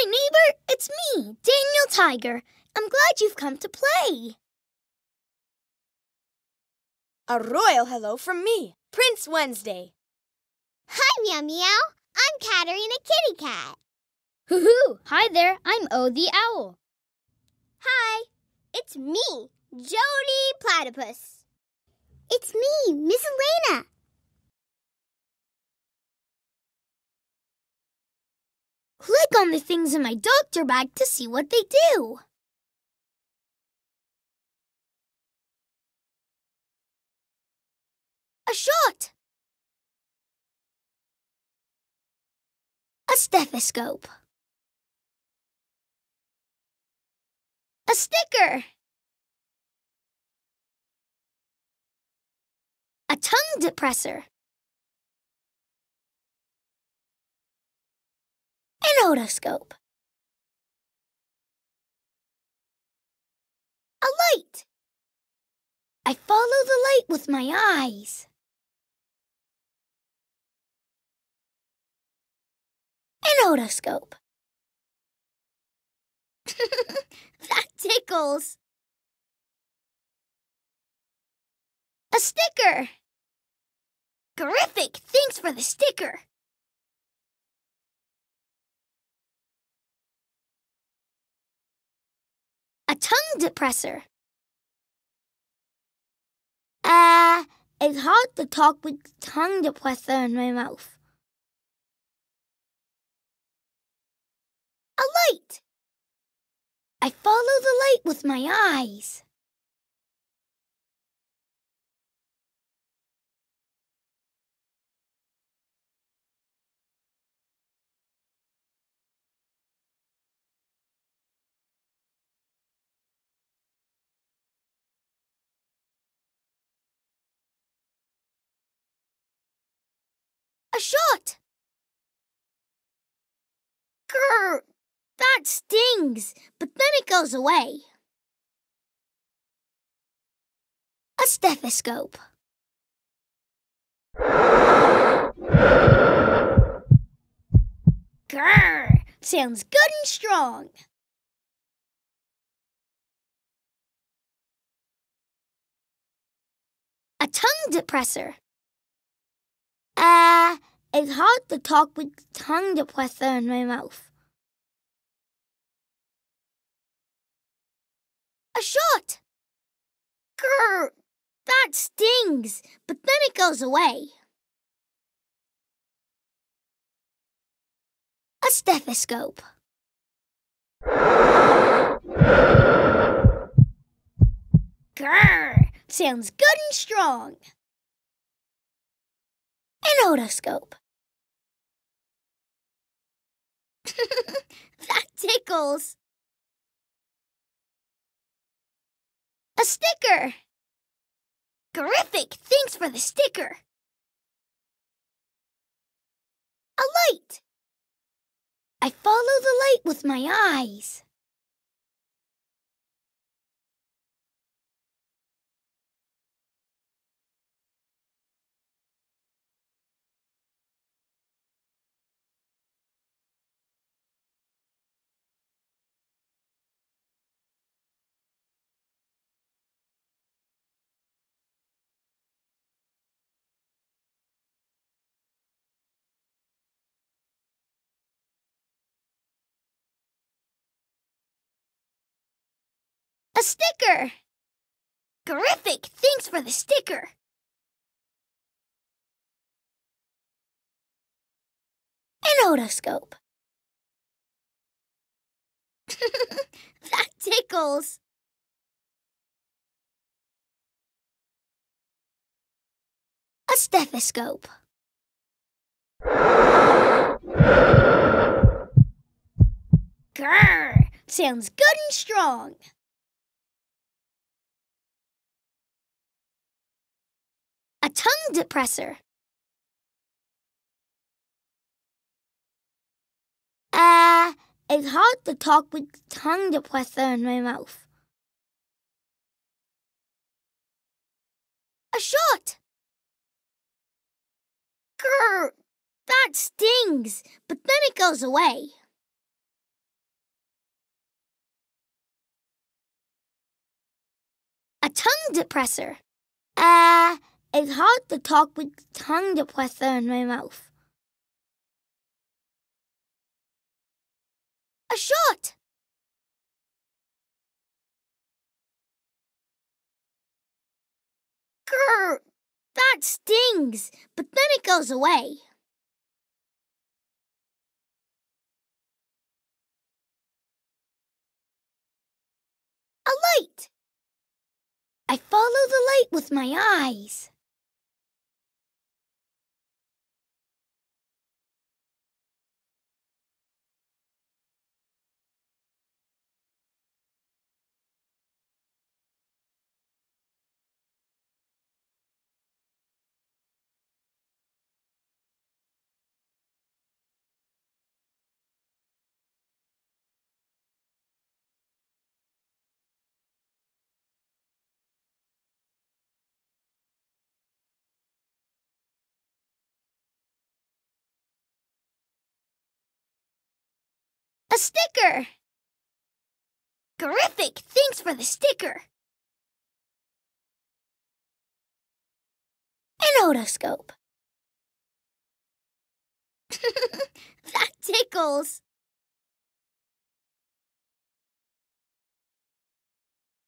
Hi, neighbor. It's me, Daniel Tiger. I'm glad you've come to play. A royal hello from me, Prince Wednesday. Hi, Meow Meow. I'm Katerina Kitty Cat. Hoo hoo! Hi there, I'm O the Owl. Hi, it's me, Jodi Platypus. It's me, Miss Elaina. Click on the things in my doctor bag to see what they do. A shot. A stethoscope. A sticker. A tongue depressor. An otoscope. A light. I follow the light with my eyes. An otoscope. that tickles. A sticker. Terrific! Thanks for the sticker. Tongue depressor. Uh, it's hard to talk with tongue depressor in my mouth. A light. I follow the light with my eyes. A shot! Grr! That stings, but then it goes away. A stethoscope. Grr! Sounds good and strong. A tongue depressor. Uh, it's hard to talk with tongue depressor in my mouth. A shot! Grr! That stings, but then it goes away. A stethoscope. Grr! Sounds good and strong. An otoscope. that tickles. A sticker. Terrific! Thanks for the sticker. A light. I follow the light with my eyes. A sticker! Terrific! Thanks for the sticker. An otoscope. that tickles. A stethoscope. Grr! Sounds good and strong. A tongue depressor. Ah, uh, it's hard to talk with tongue depressor in my mouth. A shot. Grr, that stings, but then it goes away. A tongue depressor. Ah, uh, it's hard to talk with tongue depressor in my mouth. A shot. Grr, that stings, but then it goes away. A light. I follow the light with my eyes. Sticker! Terrific! Thanks for the sticker! An otoscope. that tickles.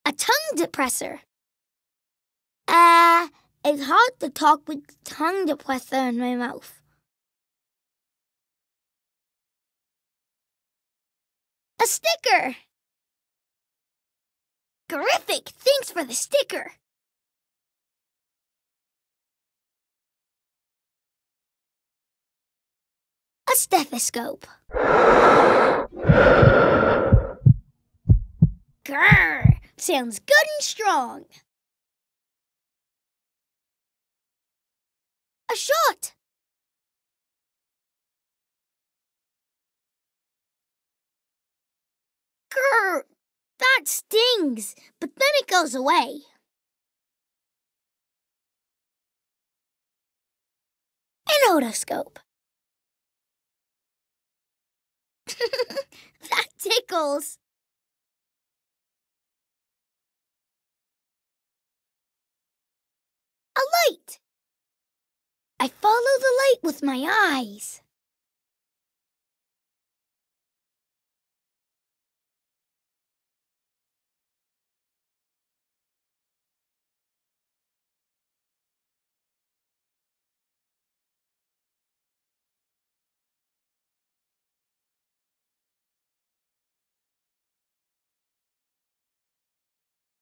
A tongue depressor. Uh, it's hard to talk with tongue depressor in my mouth. A sticker! Terrific! Thanks for the sticker! A stethoscope. Grrr! Sounds good and strong. A shot! Grr! That stings, but then it goes away. An otoscope. that tickles. A light. I follow the light with my eyes.